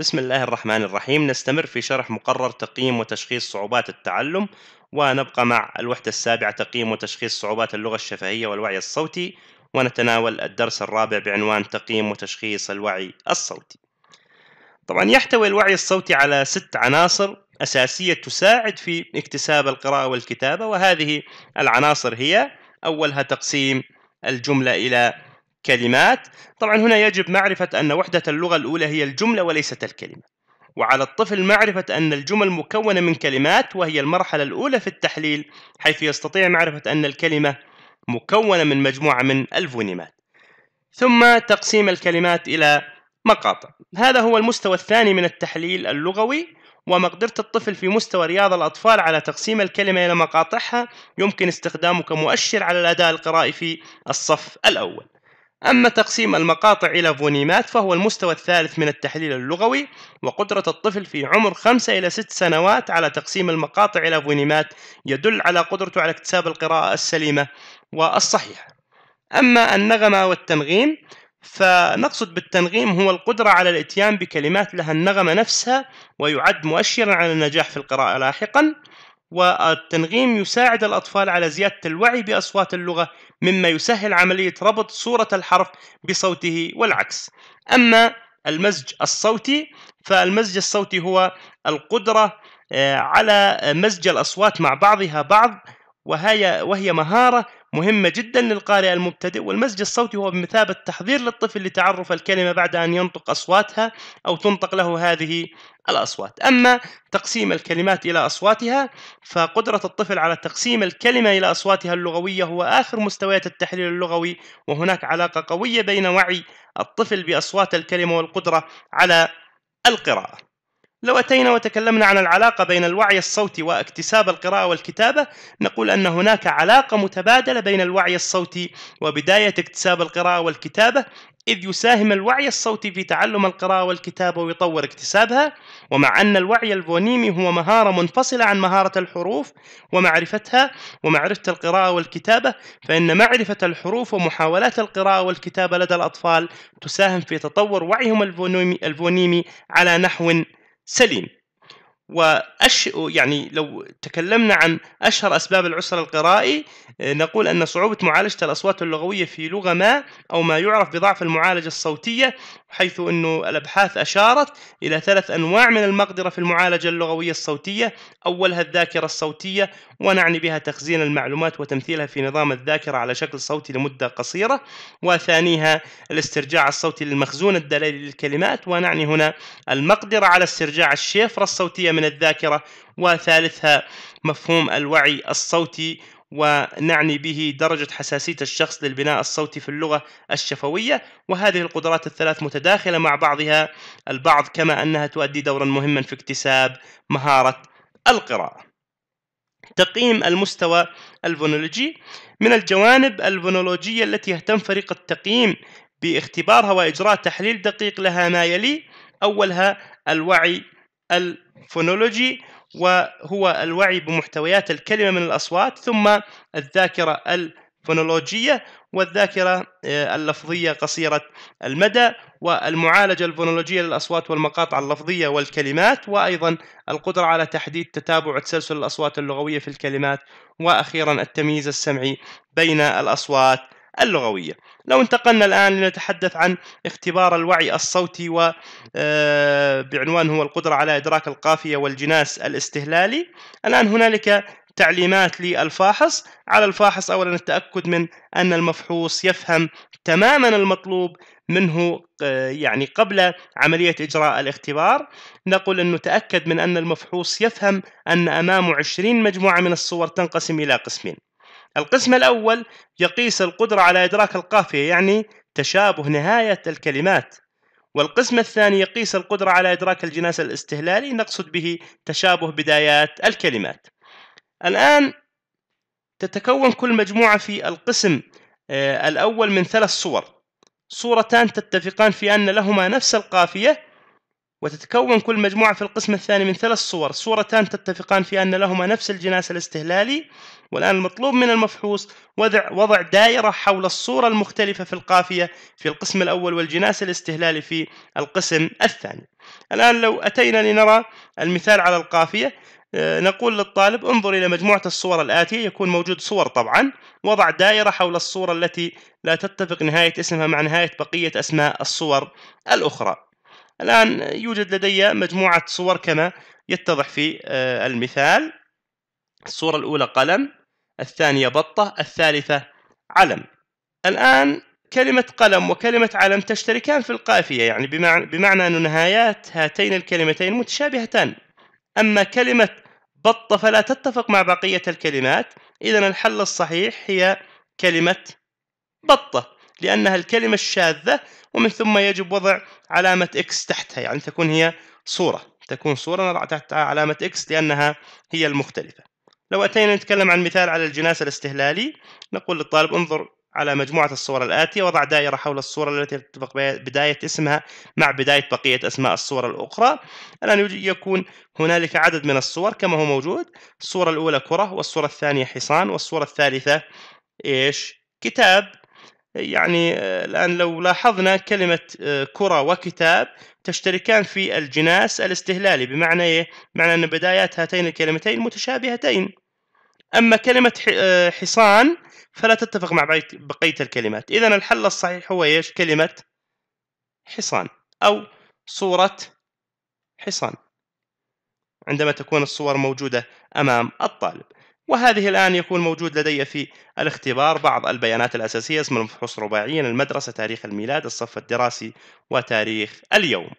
بسم الله الرحمن الرحيم. نستمر في شرح مقرر تقييم وتشخيص صعوبات التعلم ونبقى مع الوحدة السابعة تقييم وتشخيص صعوبات اللغة الشفهية والوعي الصوتي ونتناول الدرس الرابع بعنوان تقييم وتشخيص الوعي الصوتي. طبعا يحتوي الوعي الصوتي على ست عناصر أساسية تساعد في اكتساب القراءة والكتابة وهذه العناصر هي أولها تقسيم الجملة إلى كلمات. طبعا هنا يجب معرفة أن وحدة اللغة الأولى هي الجملة وليست الكلمة. وعلى الطفل معرفة أن الجمل مكونة من كلمات وهي المرحلة الأولى في التحليل حيث يستطيع معرفة أن الكلمة مكونة من مجموعة من الفونيمات. ثم تقسيم الكلمات إلى مقاطع. هذا هو المستوى الثاني من التحليل اللغوي ومقدرة الطفل في مستوى رياض الأطفال على تقسيم الكلمة إلى مقاطعها يمكن استخدامه كمؤشر على الأداء القرائي في الصف الأول. أما تقسيم المقاطع إلى فونيمات فهو المستوى الثالث من التحليل اللغوي وقدرة الطفل في عمر خمسة إلى ست سنوات على تقسيم المقاطع إلى فونيمات يدل على قدرته على اكتساب القراءة السليمة والصحيحة. أما النغمة والتنغيم فنقصد بالتنغيم هو القدرة على الإتيان بكلمات لها النغمة نفسها ويعد مؤشرا على النجاح في القراءة لاحقا والتنغيم يساعد الأطفال على زيادة الوعي بأصوات اللغة مما يسهل عملية ربط صورة الحرف بصوته والعكس. أما المزج الصوتي فالمزج الصوتي هو القدرة آه، على مزج الأصوات مع بعضها بعض وهي وهي مهارة مهمة جدا للقارئ المبتدئ والمزج الصوتي هو بمثابة تحضير للطفل لتعرف الكلمة بعد أن ينطق أصواتها أو تنطق له هذه الأصوات. أما تقسيم الكلمات إلى أصواتها فقدرة الطفل على تقسيم الكلمة إلى أصواتها اللغوية هو آخر مستويات التحليل اللغوي وهناك علاقة قوية بين وعي الطفل بأصوات الكلمة والقدرة على القراءة. لو أتينا وتكلمنا عن العلاقة بين الوعي الصوتي واكتساب القراءة والكتابة نقول أن هناك علاقة متبادلة بين الوعي الصوتي وبداية اكتساب القراءة والكتابة إذ يساهم الوعي الصوتي في تعلم القراءة والكتابة ويطور اكتسابها ومع أن الوعي الفونيمي هو مهارة منفصلة عن مهارة الحروف ومعرفتها ومعرفة القراءة والكتابة فإن معرفة الحروف ومحاولات القراءة والكتابة لدى الأطفال تساهم في تطور وعيهم الفونيمي على نحو سليم. وأش يعني لو تكلمنا عن أشهر أسباب العسر القرائي آه، نقول أن صعوبة معالجة الأصوات اللغوية في لغة ما أو ما يعرف بضعف المعالجة الصوتية حيث أنه الأبحاث أشارت إلى ثلاث أنواع من المقدرة في المعالجة اللغوية الصوتية. أولها الذاكرة الصوتية ونعني بها تخزين المعلومات وتمثيلها في نظام الذاكرة على شكل صوتي لمدة قصيرة. وثانيها الاسترجاع الصوتي للمخزون الدلالي للكلمات ونعني هنا المقدرة على استرجاع الشفرة الصوتية من الذاكرة وثالثها مفهوم الوعي الصوتي ونعني به درجة حساسية الشخص للبناء الصوتي في اللغة الشفوية. وهذه القدرات الثلاث متداخلة مع بعضها البعض كما أنها تؤدي دورا مهما في اكتساب مهارة القراءة. تقييم المستوى الفونولوجي. من الجوانب الفونولوجية التي يهتم فريق التقييم باختبارها وإجراء تحليل دقيق لها ما يلي أولها الوعي الفونولوجي وهو الوعي بمحتويات الكلمة من الأصوات ثم الذاكرة الفونولوجية والذاكرة آه، اللفظية قصيرة المدى والمعالجة الفونولوجية للأصوات والمقاطع اللفظية والكلمات وأيضا القدرة على تحديد تتابع تسلسل الأصوات اللغوية في الكلمات وأخيرا التمييز السمعي بين الأصوات. اللغوية. لو انتقلنا الآن لنتحدث عن اختبار الوعي الصوتي آه، بعنوان هو القدرة على إدراك القافية والجناس الاستهلالي الآن هنالك تعليمات للفاحص. على الفاحص أولا التأكد من أن المفحوص يفهم تماما المطلوب منه آه، يعني قبل عملية إجراء الاختبار. نقول أنه تأكد من أن المفحوص يفهم أن أمامه 20 مجموعة من الصور تنقسم إلى قسمين. القسم الأول يقيس القدرة على إدراك القافية يعني تشابه نهاية الكلمات. والقسم الثاني يقيس القدرة على إدراك الجناس الاستهلالي نقصد به تشابه بدايات الكلمات. الآن تتكون كل مجموعة في القسم آه، الأول من ثلاث صور. صورتان تتفقان في أن لهما نفس القافية وتتكون كل مجموعة في القسم الثاني من ثلاث صور. صورتان تتفقان في أن لهما نفس الجناس الاستهلالي والآن المطلوب من المفحوص وضع, وضع دائرة حول الصورة المختلفة في القافية في القسم الأول والجناس الاستهلالي في القسم الثاني. الآن لو أتينا لنرى المثال على القافية آه، نقول للطالب انظر إلى مجموعة الصور الآتية يكون موجود صور طبعا وضع دائرة حول الصورة التي لا تتفق نهاية اسمها مع نهاية بقية أسماء الصور الأخرى. الآن يوجد لدي مجموعة صور كما يتضح في آه، المثال. الصورة الأولى قلم الثانية بطة الثالثة علم. الآن كلمة قلم وكلمة علم تشتركان في القافية يعني بمعنى, بمعنى أن نهايات هاتين الكلمتين متشابهتان. أما كلمة بطة فلا تتفق مع بقية الكلمات. إذا الحل الصحيح هي كلمة بطة. لأنها الكلمة الشاذة ومن ثم يجب وضع علامة X تحتها يعني تكون هي صورة. تكون صورة نضع تحتها علامة X لأنها هي المختلفة. لو أتينا نتكلم عن مثال على الجناس الاستهلالي نقول للطالب انظر على مجموعة الصور الآتية وضع دائرة حول الصورة التي تتفق بداية اسمها مع بداية بقية أسماء الصور الأخرى. الآن يكون هنالك عدد من الصور كما هو موجود. الصورة الأولى كرة والصورة الثانية حصان والصورة الثالثة إيش؟ كتاب. يعني آه، الآن لو لاحظنا كلمة آه، كرة وكتاب تشتركان في الجناس الاستهلالي بمعنى إيه؟ بمعنى أن بدايات هاتين الكلمتين متشابهتين. أما كلمة آه، حصان فلا تتفق مع بقية الكلمات. إذا الحل الصحيح هو إيش؟ كلمة حصان أو صورة حصان عندما تكون الصور موجودة أمام الطالب. وهذه الآن يكون موجود لدي في الاختبار بعض البيانات الأساسية اسم المفحوص رباعيا المدرسة تاريخ الميلاد الصف الدراسي وتاريخ اليوم.